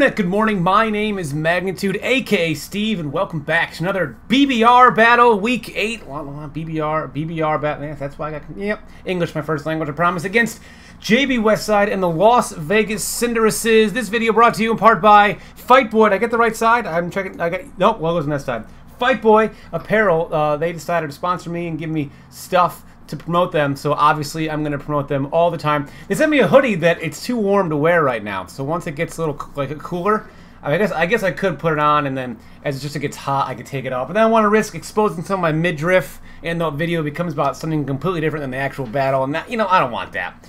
Good morning, my name is Magnitude, aka Steve, and welcome back to another BBR battle, week 8. BBR, BBR battle, that's why I got, yep, English my first language, I promise, against JB Westside and the Las Vegas Cinderaces. This video brought to you in part by FIGHTBOI. Did I get the right side? I'm checking, I got, nope, logo's on that side. FIGHTBOI Apparel, uh, they decided to sponsor me and give me stuff to promote them, so obviously I'm going to promote them all the time. They sent me a hoodie that it's too warm to wear right now, so once it gets a little like cooler, I guess I guess I could put it on, and then as it just gets hot, I could take it off. But then I want to risk exposing some of my midriff, and the video becomes about something completely different than the actual battle, and that you know I don't want that.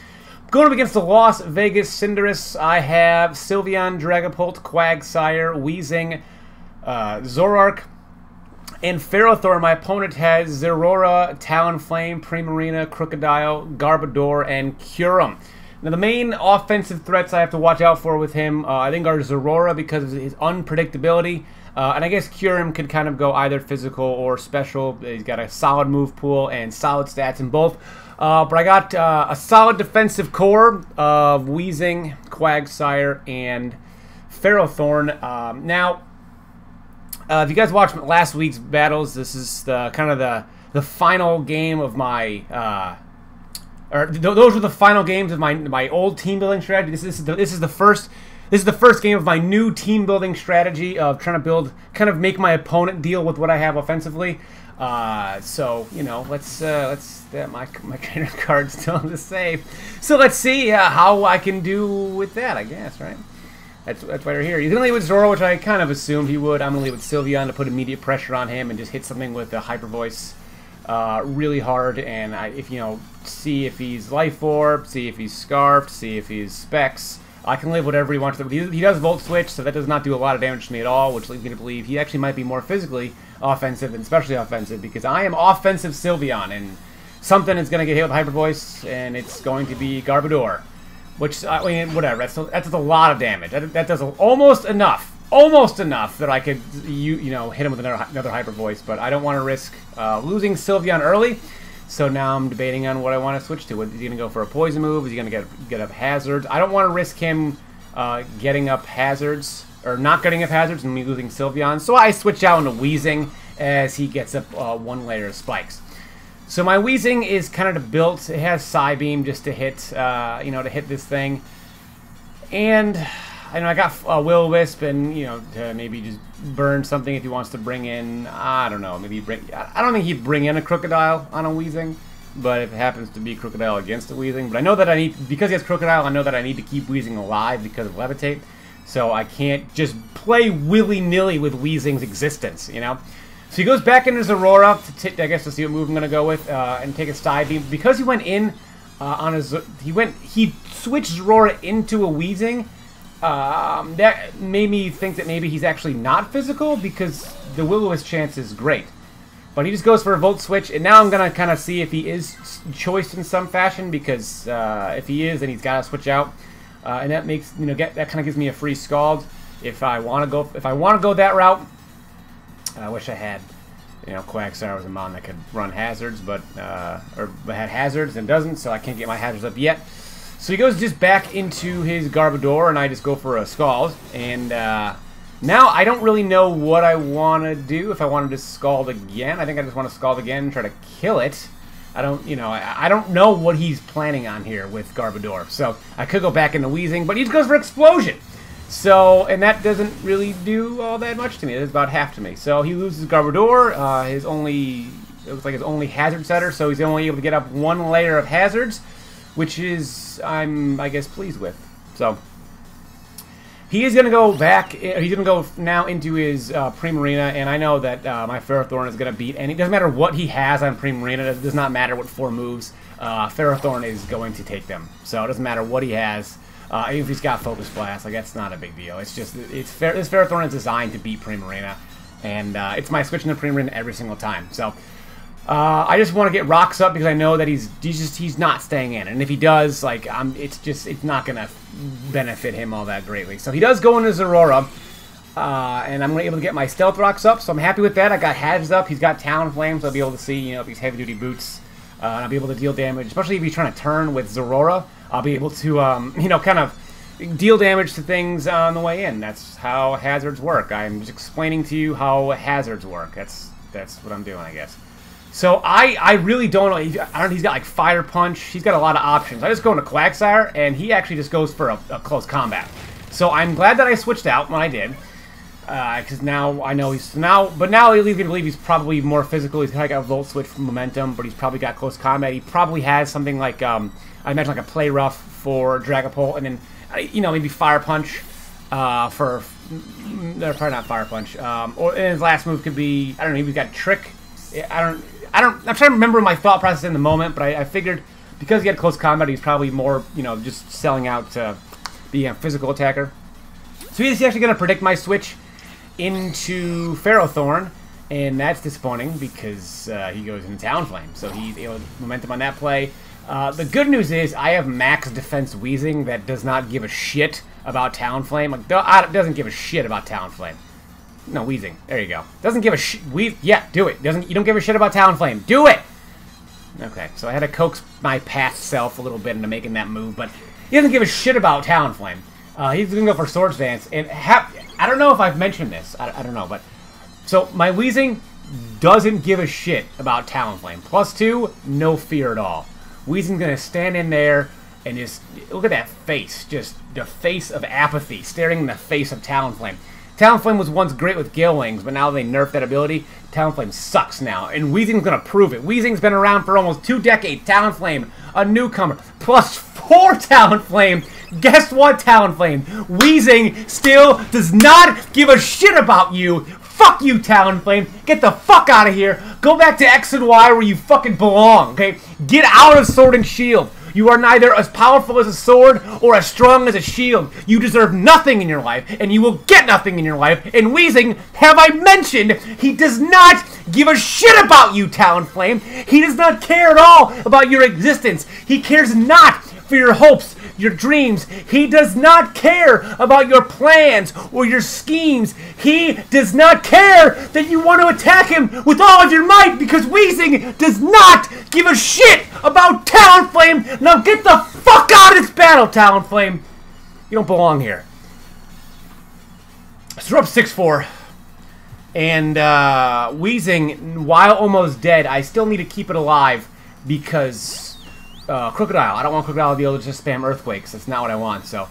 Going up against the Las Vegas Cinderace, I have Sylveon, Dragapult, Quagsire, Weezing, uh, Zoroark, and Ferrothorn, my opponent has Zeraora, Talonflame, Primarina, Krookodile, Garbodor, and Kyurem. Now, the main offensive threats I have to watch out for with him, uh, I think, are Zeraora because of his unpredictability. Uh, and I guess Kyurem can kind of go either physical or special. He's got a solid move pool and solid stats in both. Uh, but I got uh, a solid defensive core of Weezing, Quagsire, and Ferrothorn. Um, now, uh, if you guys watched last week's battles, this is the kind of the the final game of my. Uh, or th those were the final games of my my old team building strategy. This, this is the, this is the first this is the first game of my new team building strategy of trying to build kind of make my opponent deal with what I have offensively. Uh, so you know, let's uh, let's uh, my my trainer card's still in the safe. So let's see uh, how I can do with that. I guess right. That's, that's why we're here. He's going to leave with Zoro, which I kind of assumed he would. I'm going to leave with Sylveon to put immediate pressure on him and just hit something with the Hyper Voice uh, really hard. And I, if you know, see if he's Life Orb, see if he's Scarfed, see if he's Specs. I can live whatever he wants. He, he does Volt Switch, so that does not do a lot of damage to me at all, which leads me to believe he actually might be more physically offensive and especially offensive because I am offensive Sylveon, and something is going to get hit with Hyper Voice, and it's going to be Garbodor. Which, I mean, whatever. That's, that does a lot of damage. That, that does almost enough. Almost enough that I could, you you know, hit him with another, another Hyper Voice. But I don't want to risk uh, losing Sylveon early. So now I'm debating on what I want to switch to. Is he going to go for a poison move? Is he going to get get up hazards? I don't want to risk him uh, getting up hazards or not getting up hazards and me losing Sylveon. So I switch out into Weezing as he gets up uh, one layer of spikes. So my Weezing is kind of built. It has Psybeam just to hit, uh, you know, to hit this thing. And I know I got uh, Will Wisp and you know to maybe just burn something if he wants to bring in. I don't know. Maybe bring. I don't think he'd bring in a Krookodile on a Weezing, but if it happens to be Krookodile against a Weezing, but I know that I need because he has Krookodile, I know that I need to keep Weezing alive because of Levitate. So I can't just play willy nilly with Weezing's existence. You know. So he goes back into Zeraora, to I guess to see what move I'm going to go with, uh, and take a Psybeam. Because he went in uh, on his, he went, he switched Zeraora into a Weezing. Um, that made me think that maybe he's actually not physical because the will chance is great. But he just goes for a Volt Switch, and now I'm going to kind of see if he is choiced in some fashion, because uh, if he is, then he's got to switch out. Uh, and that makes, you know, get, that kind of gives me a free Scald. If I want to go, if I want to go that route, I wish I had, you know, Quagsire was a mon that could run hazards, but, uh, or had hazards and doesn't, so I can't get my hazards up yet. So he goes just back into his Garbodor, and I just go for a Scald, and, uh, now I don't really know what I want to do. If I wanted to Scald again, I think I just want to Scald again and try to kill it. I don't, you know, I, I, don't know what he's planning on here with Garbodor. So I could go back into Weezing, but he just goes for Explosion. So, and that doesn't really do all that much to me. It's about half to me. So he loses Garbodor, uh, his only, it looks like his only hazard setter, so he's only able to get up one layer of hazards, which is, I'm, I guess, pleased with. So, he is going to go back, he's going to go now into his uh, Primarina, and I know that uh, my Ferrothorn is going to beat, and it doesn't matter what he has on Primarina, it does not matter what four moves, uh, Ferrothorn is going to take them. So it doesn't matter what he has. Uh, even if he's got Focus Blast, like that's not a big deal. It's just it's fair. This Ferrothorn is designed to beat Primarina, and uh, it's my switching to Primarina every single time. So uh, I just want to get rocks up because I know that he's he's just he's not staying in, and if he does, like I'm, it's just it's not gonna benefit him all that greatly. So he does go into Zeraora. Uh, and I'm able to get my Stealth Rocks up, so I'm happy with that. I got Hedges up. He's got Talonflame, so I'll be able to see, you know, these heavy-duty boots. Uh, and I'll be able to deal damage, especially if he's trying to turn with Zeraora. I'll be able to, um, you know, kind of deal damage to things on the way in. That's how hazards work. I'm just explaining to you how hazards work. That's that's what I'm doing, I guess. So I, I really don't know. I don't. He's got like fire punch. He's got a lot of options. I just go into Quagsire, and he actually just goes for a, a close combat. So I'm glad that I switched out when I did, because uh, now I know he's now. But now he leads me to believe he's probably more physical. He's kind of got a volt switch from momentum, but he's probably got close combat. He probably has something like um, I imagine like a play rough for Dragapult, and then uh, you know maybe fire punch uh, for. They're probably not fire punch. Um, or his last move could be I don't know. He's got trick. I don't. I don't. I'm trying to remember my thought process in the moment, but I, I figured because he had close combat, he's probably more, you know, just selling out to be a physical attacker. So he's actually going to predict my switch into Ferrothorn, and that's disappointing because uh, he goes into Talonflame. So he's able to momentum on that play. Uh, the good news is I have max defense Weezing that does not give a shit about Talonflame. Like, doesn't give a shit about Talonflame. No, Weezing. There you go. Doesn't give a shit. We yeah, do it. Doesn't you don't give a shit about Talonflame. Do it. Okay, so I had to coax my past self a little bit into making that move, but he doesn't give a shit about Talonflame. Uh, he's gonna go for Swords Dance, and I don't know if I've mentioned this. I, I don't know, but so my Weezing doesn't give a shit about Talonflame. Plus two, no fear at all. Weezing's gonna stand in there and just look at that face, just the face of apathy, staring in the face of Talonflame. Talonflame was once great with Gale Wings, but now they nerfed that ability. Talonflame sucks now, and Weezing's gonna prove it. Weezing's been around for almost two decades. Talonflame, a newcomer, plus four Talonflame. Guess what, Talonflame? Weezing still does not give a shit about you. Fuck you, Talonflame. Get the fuck out of here. Go back to X and Y where you fucking belong, okay? Get out of Sword and Shield. You are neither as powerful as a sword or as strong as a shield. You deserve nothing in your life, and you will get nothing in your life. And Weezing, have I mentioned, he does not give a shit about you, Talonflame. He does not care at all about your existence. He cares not for your hopes, your dreams. He does not care about your plans or your schemes. He does not care that you want to attack him with all of your might because Weezing does not give a shit about Talonflame. Now get the fuck out of this battle, Talonflame. You don't belong here. So we're up 6-4. And uh, Weezing, while almost dead, I still need to keep it alive because uh, Krookodile. I don't want Krookodile to be able to just spam Earthquakes. That's not what I want. So, uh,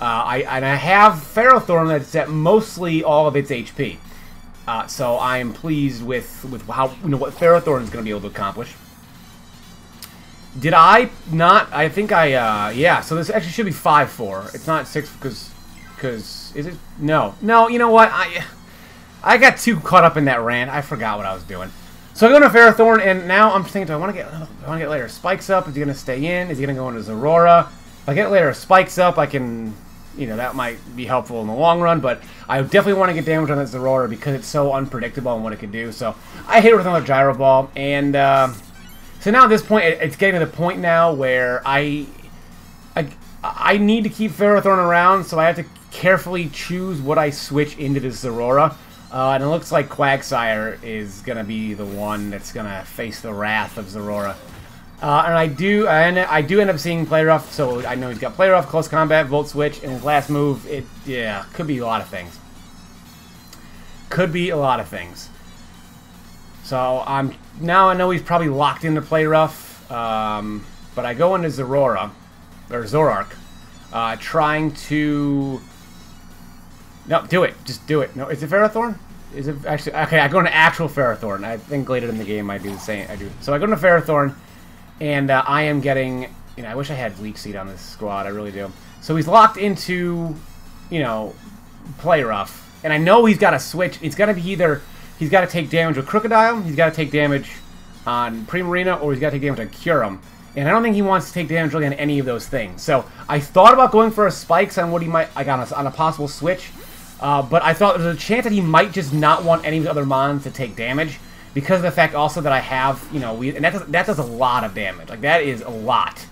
I and I have Ferrothorn that's at mostly all of its HP. Uh, so I am pleased with with how you know what Ferrothorn is going to be able to accomplish. Did I not? I think I uh, yeah. So this actually should be five four. It's not six because because is it? No, no. You know what? I I got too caught up in that rant. I forgot what I was doing. So I go into Ferrothorn, and now I'm thinking, do I want to get, I want to get later spikes up? Is he going to stay in? Is he going to go into Zeraora? If I get later spikes up, I can, you know, that might be helpful in the long run, but I definitely want to get damage on that Zeraora because it's so unpredictable on what it can do. So I hit it with another Gyro Ball, and uh, so now at this point, it's getting to the point now where I, I, I need to keep Ferrothorn around, so I have to carefully choose what I switch into this Zeraora. Uh, and it looks like Quagsire is going to be the one that's going to face the wrath of Zeraora. Uh, and I do and I do end up seeing Play Rough, so I know he's got Play Rough, Close Combat, Volt Switch, and his last move, it, yeah, could be a lot of things. Could be a lot of things. So I'm now I know he's probably locked into Play Rough, um, but I go into Zorora, or Zoroark, uh, trying to no, do it. Just do it. No, is it Ferrothorn? Is it actually okay? I go into actual Ferrothorn. I think later in the game I do the same. I do. So I go into Ferrothorn, and uh, I am getting. You know, I wish I had Leech Seed on this squad. I really do. So he's locked into, you know, play rough, and I know he's got to switch. It's got to be either he's got to take damage with Krookodile, he's got to take damage on Primarina, or he's got to take damage on Kyurem. And I don't think he wants to take damage really on any of those things. So I thought about going for a spikes on what he might like on a, on a possible switch. Uh, but I thought there's a chance that he might just not want any of the other mons to take damage because of the fact also that I have, you know, we and that does, that does a lot of damage. Like that is a lot.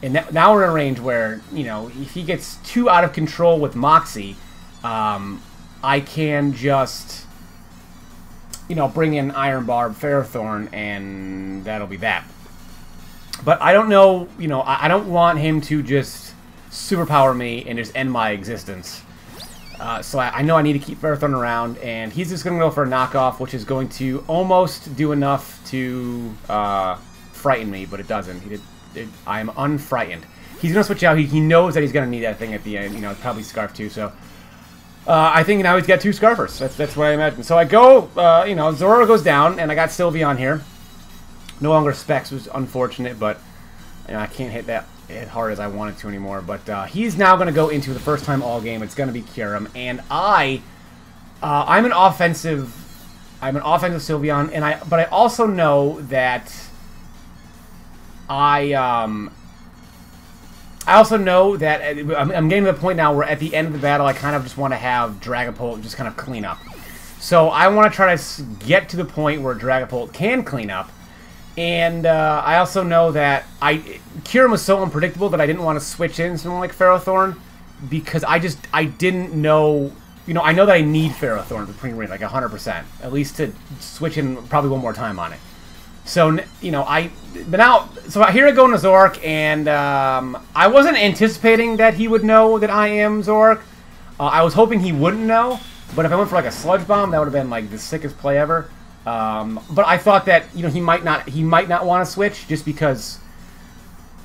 And that, now we're in a range where, you know, if he gets too out of control with Moxie, um, I can just, you know, bring in Iron Barb, Ferrothorn, and that'll be that. But I don't know, you know, I, I don't want him to just superpower me and just end my existence. Uh, so I, I, know I need to keep Ferrothorn around, and he's just going to go for a knockoff, which is going to almost do enough to uh, frighten me, but it doesn't. Did, it, I'm unfrightened. He's going to switch out. He, he knows that he's going to need that thing at the end. You know, it's probably Scarf too, so... Uh, I think now he's got two Scarfers. That's, that's what I imagine. So I go, uh, you know, Zoro goes down, and I got Sylveon here. No longer Specs, was unfortunate, but you know, I can't hit that as hard as I wanted to anymore. But uh, he's now going to go into the first time all game. It's going to be Kyurem, and I, uh, I'm an offensive, I'm an offensive Sylveon, and I, but I also know that I, um, I also know that uh, I'm, I'm getting to the point now where at the end of the battle, I kind of just want to have Dragapult just kind of clean up. So I want to try to get to the point where Dragapult can clean up, and uh, I also know that I Kyurem was so unpredictable that I didn't want to switch in someone like Ferrothorn because I just I didn't know. You know, I know that I need Ferrothorn for Primarina, like 100%. At least to switch in probably one more time on it. So, you know, I... But now... So here I go into Zork and um, I wasn't anticipating that he would know that I am Zork. Uh, I was hoping he wouldn't know, but if I went for like a Sludge Bomb, that would have been like the sickest play ever. Um, but I thought that you know he might not he might not want to switch just because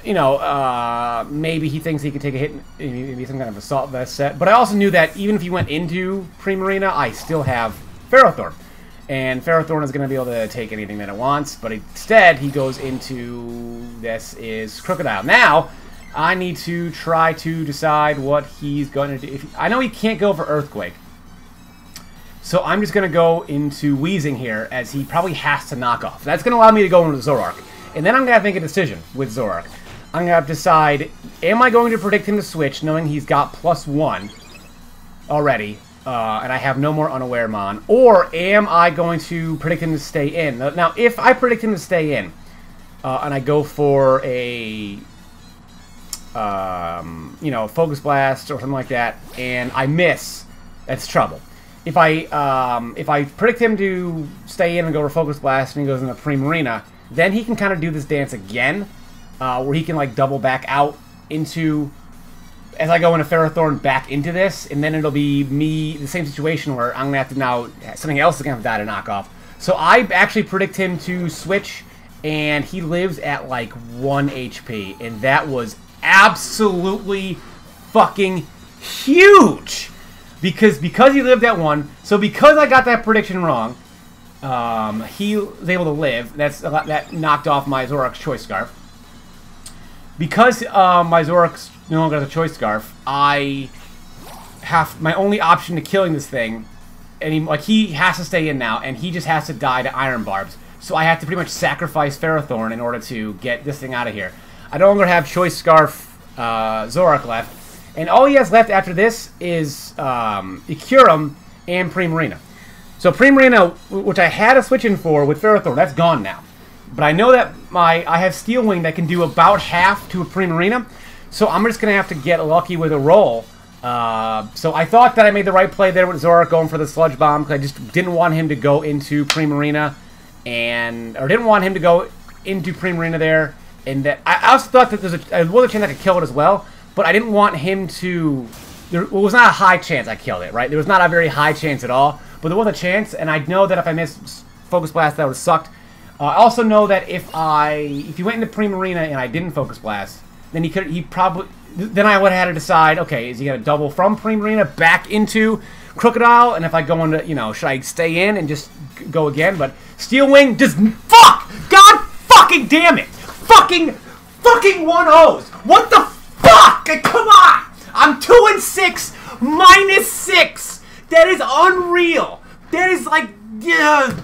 you know uh, maybe he thinks he could take a hit maybe some kind of assault vest set. But I also knew that even if he went into Primarina, I still have Ferrothorn. And Ferrothorn is going to be able to take anything that it wants, but instead he goes into this is Krookodile Now, I need to try to decide what he's going to do. If, I know he can't go for Earthquake, so I'm just going to go into Weezing here, as he probably has to knock off. That's going to allow me to go into Zoroark. And then I'm going to make a decision with Zoroark. I'm going to decide, am I going to predict him to switch, knowing he's got plus one already, uh, and I have no more Unaware Mon, or am I going to predict him to stay in? Now, if I predict him to stay in, uh, and I go for a, um, you know, Focus Blast or something like that, and I miss, that's trouble if I um, if I predict him to stay in and go for Focus Blast and he goes into Primarina, then he can kind of do this dance again, uh, where he can like double back out into as I go into Ferrothorn back into this, and then it'll be me the same situation where I'm gonna have to now something else is gonna have to die to knock off. So I actually predict him to switch, and he lives at like one HP, and that was absolutely fucking huge because because he lived at one. So because I got that prediction wrong, um, he was able to live. That's that knocked off my Zoroark's Choice Scarf. Because uh, my Zoroark's no longer has a Choice Scarf, I have my only option to killing this thing. And he, like he has to stay in now, and he just has to die to Iron Barbs. So I have to pretty much sacrifice Ferrothorn in order to get this thing out of here. I no longer have Choice Scarf uh, Zoroark left, and all he has left after this is um, and Primarina. So Primarina, which I had a switch in for with Ferrothorn, that's gone now. But I know that my I have Steel Wing that can do about half to a Primarina, so I'm just going to have to get lucky with a roll. Uh, so I thought that I made the right play there with Zoroark going for the Sludge Bomb, because I just didn't want him to go into Primarina, and, or didn't want him to go into Primarina there, and that, I also thought that there's a, there was a chance I could kill it as well, but I didn't want him to... There was not a high chance I killed it, right? There was not a very high chance at all, but there was a chance, and I know that if I missed Focus Blast, that would have sucked. Uh, I also know that if I... If he went into Primarina and I didn't Focus Blast, then he could... He probably... Then I would have had to decide, okay, is he going to double from Primarina back into Krookodile? And if I go into, you know, should I stay in and just go again? But Steel Wing just... Fuck! God fucking damn it! Fucking... Fucking 1-O's! What the Fuck! Come on! I'm 2 and 6 minus 6! That is unreal! That is like. Yeah.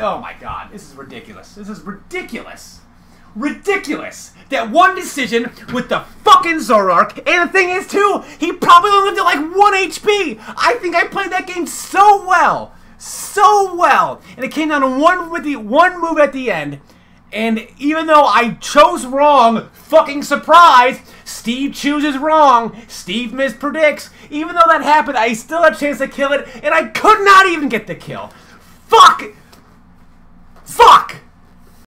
oh my god, this is ridiculous. This is ridiculous. Ridiculous! That one decision with the fucking Zoroark, and the thing is too, he probably only lived at like 1 HP! I think I played that game so well! So well! And it came down to one with the one move at the end, and even though I chose wrong, fucking surprise, Steve chooses wrong. Steve mispredicts. Even though that happened, I still had a chance to kill it, and I could not even get the kill. Fuck! Fuck!